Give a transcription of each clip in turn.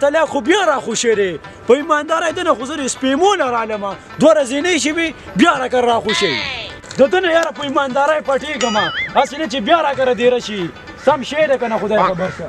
تلا خو بیا را خوشیری په ایماندارۍ دنه خو زه سپیمونه رالم دوه ورځې نه شي وي بیا راکر را خوشی د دنه یاره په ایماندارۍ پټېږم هسې نه چې بیا راکره دېره شي سم شی دی که نه خدای خبر شه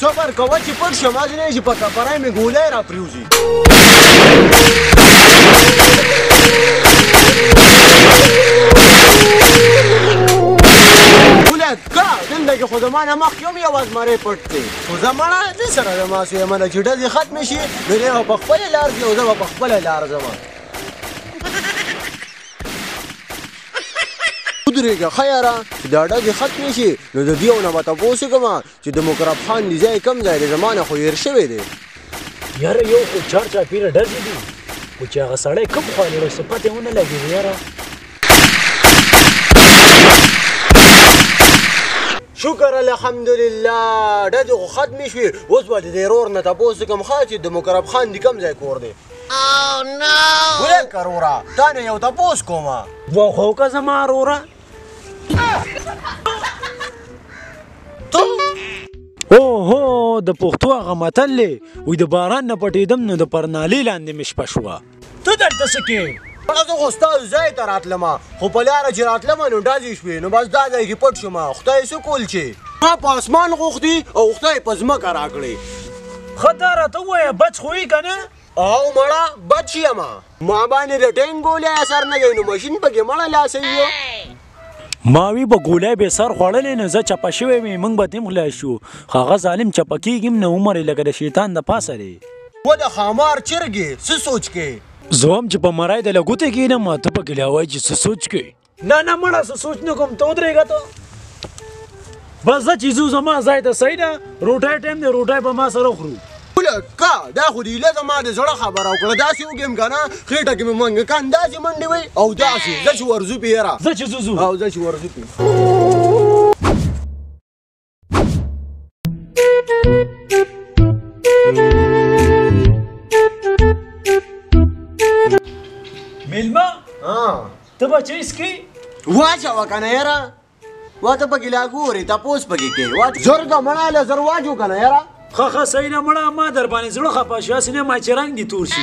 صبر کوه چې پټ شم هسې نه چې په کپرای مې ګولی را پرېوځي دلته کې خو زما نه مخکې هم یو ازمری پټ دی خو زه مړه دې سره زما سو یمه نه چې ډزې ختمې شي نو دی به په خپله لار ځي او زه به په خپله لار ځم ودرېږه ښه یاره چې دا ډزې ختمې شي نو د دې یو نه به تپوس کوم چې د مقرب خان دی ځای کم ځای دی زمانه خو هیر شوی دی یاره یو خو چار چاپیره ډزې دي خو چې هغه سړی کوم خوا لړی څه پته ونه لګېږي یاره شکر الحمدلله ډزې خو ختمې شوې اوس به د دې رور نه تپوس کوم ښه چې د مقرب خان دی کم ځای کور دی oh, ګورې کروره تا نه یو تپوس کومه وخوکه زما روره د پښتو هغه متل دی وي د باران نه پټېدم نو د پرنالي لاندې مې شپه شوه ته دلته څه کې زه خو ستاسو ځای ته راتلم خو په لاره چې راتلم نو ډزې شوې نو بس دا ځای کې پټ شوم خدای څه کول چې ما په اسمان غوښتي او خدای په ځمکه راکړې ښه دا راته ووایه بچ خو یې که نه او مړه بچ یم ما باندې د ټینګ ګولې اثر نه دی نو ماشین پکې مړه لا صحیح یو ماوی به ګولای به سر خوړلې نه زه چپه شوی مې موږ به تیم خلاص شو هغه ظالم چپه کیږم نه عمر لکه د شیطان د پاسه دی و د خامار چرګې څه سوچ کې زه هم چې په مرای د لګوتې کینم ته په ګلاوای چې څه سوچ کې نه نه مړه سو سوچ نه کوم ته ودرېږه ته بس دا چې زو زما ځای ته صحیح ده روټۍ ټایم دی روټۍ به ما سره خورو ولکه دا خو دې له زما د زړه خبره وکړه داسې وګیم که نه خېټه کې مې منګه کان داسې منډې وي او داسې زه چې ورځو پې یاره زه چې زو زو او زه چې ورځو پې میلمه ته به چای څکې واچوه که نه یاره وا ته پکې لا ګورې تپوس پکې کوې زر که مړه له زر واچو که نه یاره ښه ښه صحیح نه مړه ما در باندې زړه خفه شو هسې نه ما چې رنګ دې تور شي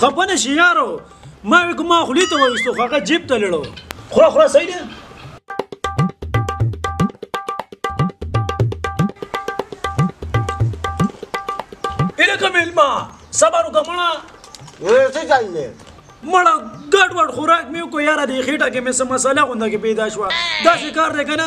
خپه نه شي یارو ما وې کومه خولې ته وویستو خو هغه جیب ته لړو خوره خوره صحیح دی الکه مېلمه صبر وکړه مړه وې څه چاهیې مړه ګډ وډ خوراک مې وکړو یاره دې خېټه کې مې څه مسله غونده کې پیدا شوه داسې کار دی که نه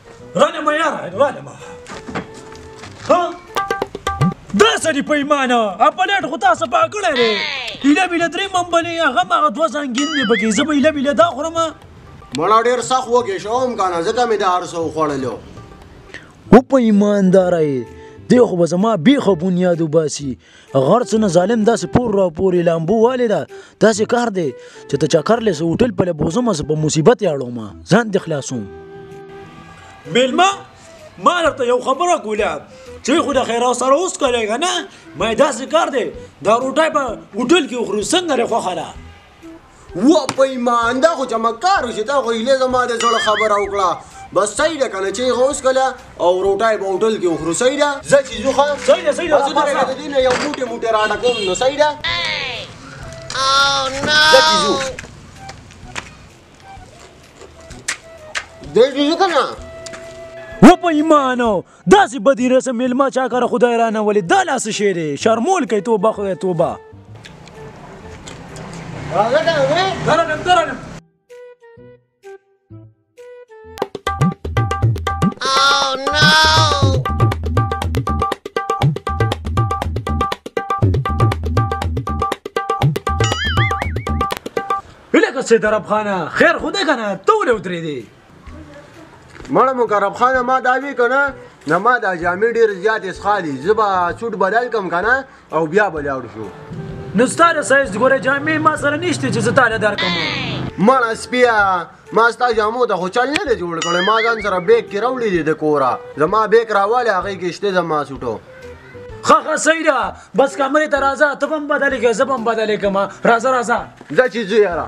رانه ما یاره رانه ما ها دا سړي په ایمانه اپلیټ خو تاسو پا کړی دی ایله بیله درې ممبلې هغه مغه دوه ځنګین دی پکې زه به ایله بیله دا خورم مړه ډېر سخت وږی شوم که نه ځکه مې دا هر څه وخوړلو و په ایمانداره دی خو به زما بیخه بنیاد وباسي غرڅونه ظالم داسې پور را پورې لامبو والي دا داسې کار دی چې ته چکر لې سو هوټل په بوزم سه په مصیبت یاړو ما ځان د خلاصوم ملما ما درته یو خبره کوله چې خو د خیر سره اوس کولای کنه ما داسې کار دی دا روټای په هوټل کې خوري څنګه لري خو خلا و په ایمان دا خو جمع کارو چې تا خو هیله زما د زړه خبره وکړه بس صحیح ده کنه چې غوس کله او روټای په هوټل کې وخورو صحیح ده زه چې زو ښه صحیح ده صحیح ده زه درې غته دین یو موټه موټه راټه کوم نو صحیح ده او نو زه چې زو درې چې زو کنه و په ایمانو داسې بدی رسه میلمه چا کار خدای رانه ولې دا لا څه شی دی شرمول کوي توبه خدای توبه Oh no! لکه سید رب خانه خیر خو دی کنه ته ولې ودرېدې مړه مکرب خان ما دا وی کنه نه ما دا جامې ډېر زیات اسخالي زبا سوټ بدل کم کنه او بیا بلاړ شو نو ستاره سایز ګوره جامې ما سره نشته چې زه تاله درکم مړه سپیا ما ستا جامو ته خو چل نه دی جوړ کړی ما ځان سره بیګ کې راوړي دي د کوره زما بیګ راواله هغې کې شته زما سوټو خخه سیدا بس کمرې ته راځه ته هم بدلې که زه هم بدلې کما راځه راځه ځه چې ځو یاره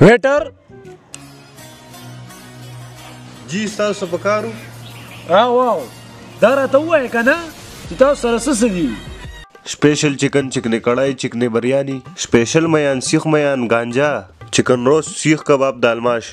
ویټر جی تاسو په کارو ها واو دا راته وای کنه چې تاسو سره څه څه دي سپیشل چکن چکنه کړای چکنه بریانی سپیشل میان سیخ میان گانجا چکن روس سیخ کباب دالماش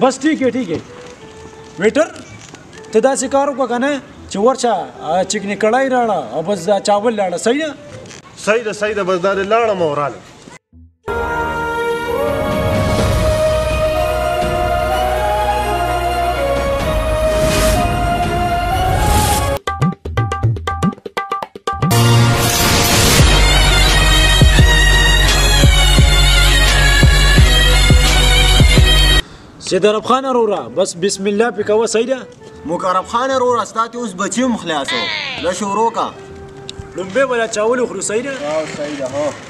بس ٹھیک ہے ٹھیک ہے ویټر ته دا څه کار وکړه کنه چې ورچا چکنی کړای راړه او بس دا چاول لاړه صحیح ده صحیح ده صحیح ده بس دا لاړه مورال سید عرب خان وروره بس بسم الله په کوه صحیح ده مقرب خان وروره ستاسو اوس بچیم خلاصو له شروع کا لومبه ولا چاول خرو صحیح ده ها صحیح ده ها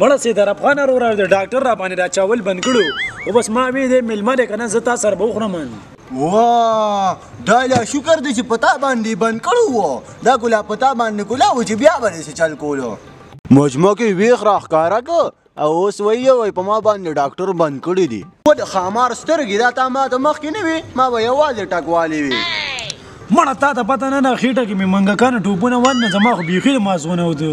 مړه سي در افغان ورور د ډاکټر را باندې دا چاول بند کړو او بس ما وی دې ملمه دې کنه زتا سر به وخورم وا دا لا شکر دې چې پتا باندې بند کړو و دا ګلا پتا باندې ګلا و چې بیا باندې څه چل کولو مجموع کې ویخ راخکارا کو او اوس وی وی په ما باندې ډاکټر بند کړی دی په د خامار سترګې دا تا ما ته مخ کې نه وي ما به یوازې ټکوالې وي مړه تا ته پته نه نه خېټه کې مې منګکانه ټوپونه ونه زما خو بیخي مازونه ودو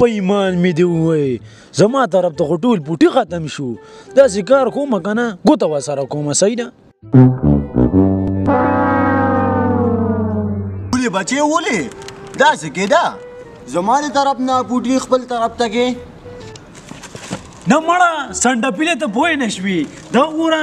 په ایمان مې دی وای زما طرف ته ټول پټي ختم شو دا ذکر کوم کنه ګوته وسره کوم سیدا ولې بچي ولې دا څه کېدا زما طرف نه پټي خپل طرف ته کې نه مړه سنډپیله ته پوه نشوي دا وګوره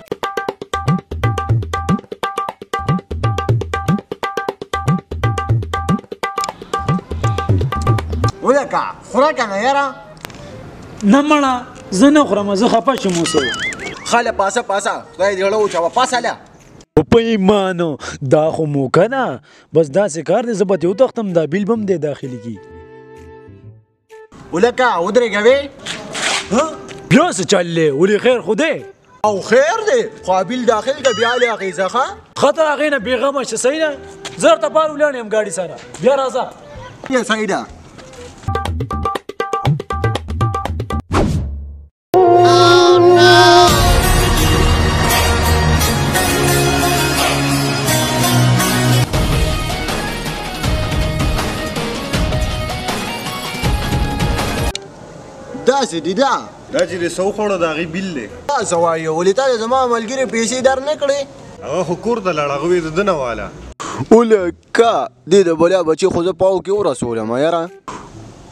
ولکه خورا کنه یاره نه مړه زه نه خورم زه خپه شم اوس خاله پاسه پاسه خدای دې له چا پاسه لا په ایمانو دا خو مو کنه بس دا سکار دې زبته یو تختم دا بیل بم دې داخلي کی ولکه ودرېږه وې بیا څه چل دی ولې خیر خو دی او خیر دی خو ابیل داخل که بیا له هغې ځه ښه ښه ته هغې نه بېغمه شه صحیح ده زه درته بار ولاړ یم ګاډي سره بیا راځه یا صحیح ده داسې دي دا دا چې د سو خوړو د هغې بیل دی دا څه وایي ولې تا د زما ملګري پیسې در نه کړې هغه خو کور ته لاړ هغه وې د ده نه واله اوله که دې د بلیا بچی خو زه پاو کې ورسولم یاره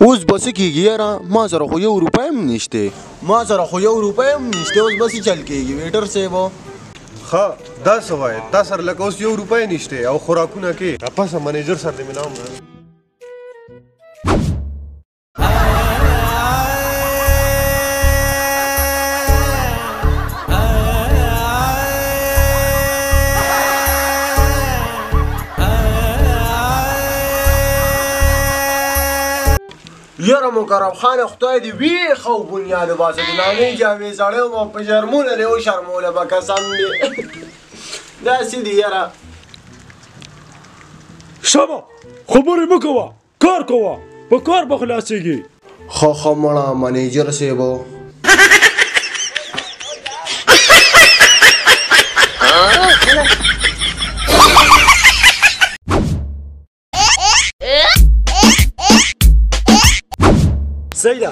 اوس بس کېږي یاره ما سره خو یو روپۍ هم نشته ما سره خو یو روپۍ هم نشته اوس بس چل کېږي ویټر صاحب ښه دا څه وایې تا سره لکه اوس یو روپۍ نشته او خوراکونه کې راپسه منیجر سره دې ملاوم یره مکرم خان خدای دی وی خو بنیاد واسه دی نامې جامې زړې او په جرمونه لري او شرمونه به قسم دی دا سې دی یره شمه خبرې مکوه کار کوه په کار به خلاصېږي خو خو مړه منیجر صاحب سیده